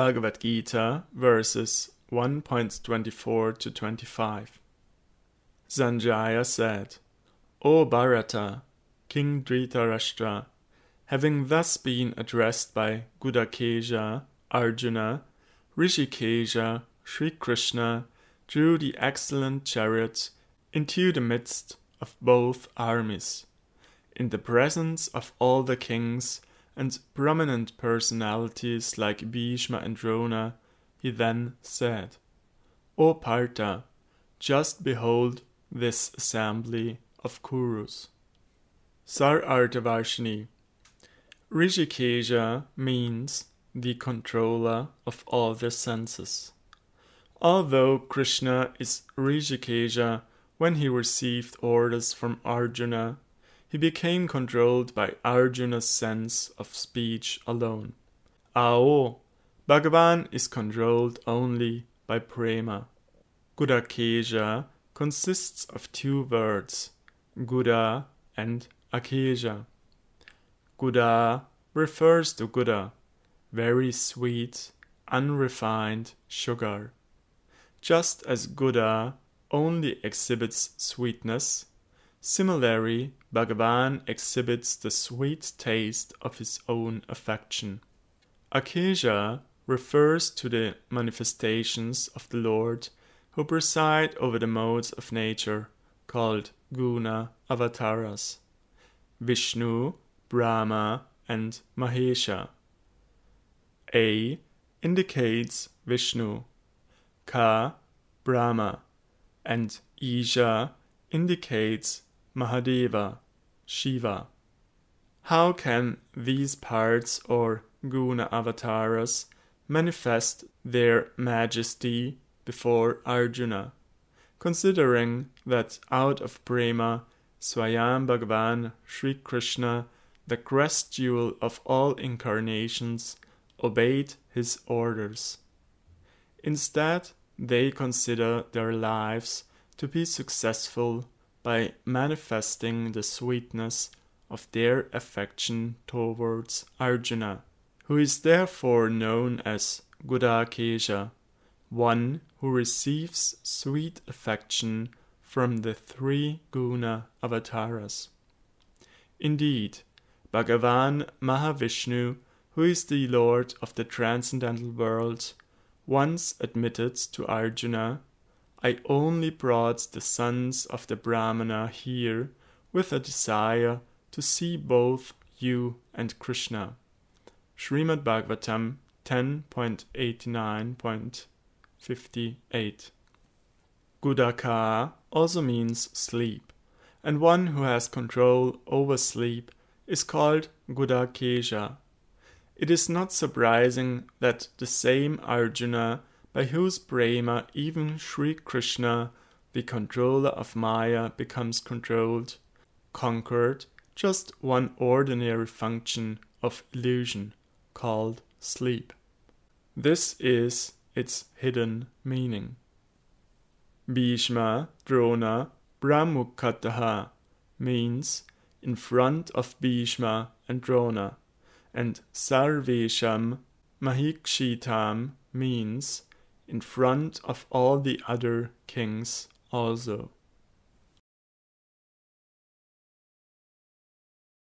Bhagavad Gita, verses 1.24 to 25. Sanjaya said, O Bharata, King Dhritarashtra, having thus been addressed by Gudakesha, Arjuna, Rishikesha, Sri Krishna drew the excellent chariot into the midst of both armies. In the presence of all the kings and prominent personalities like Bhishma and Drona, he then said, O Partha, just behold this assembly of Kurus. Sarartha Varshini Rishikesha means the controller of all the senses. Although Krishna is Rishikesha when he received orders from Arjuna, he became controlled by Arjuna's sense of speech alone. Ao, Bhagavan is controlled only by prema. Gudakesha consists of two words, Guda and Akesha. Guda refers to Guda, very sweet, unrefined sugar. Just as Guda only exhibits sweetness, similarly, Bhagavan exhibits the sweet taste of his own affection. Akesha refers to the manifestations of the Lord who preside over the modes of nature, called guna avatars Vishnu, Brahma, and Mahesha. A indicates Vishnu, Ka, Brahma, and Isha indicates Mahadeva, Shiva. How can these parts or guna avatars manifest their majesty before Arjuna? Considering that out of prema, Swayam Bhagavan Sri Krishna, the crest jewel of all incarnations, obeyed his orders. Instead, they consider their lives to be successful by manifesting the sweetness of their affection towards Arjuna, who is therefore known as Gudakesha, one who receives sweet affection from the three guna avatars. Indeed, Bhagavan Mahavishnu, who is the Lord of the transcendental world, once admitted to Arjuna I only brought the sons of the Brahmana here with a desire to see both you and Krishna. Srimad Bhagavatam 10.89.58 Gudaka also means sleep, and one who has control over sleep is called Gudakesha. It is not surprising that the same Arjuna by whose prema even Sri Krishna, the controller of Maya, becomes controlled, conquered just one ordinary function of illusion called sleep. This is its hidden meaning. Bhishma, Drona, Pramukhataha means in front of Bhishma and Drona, and Sarvesham Mahikshitam means in front of all the other kings also.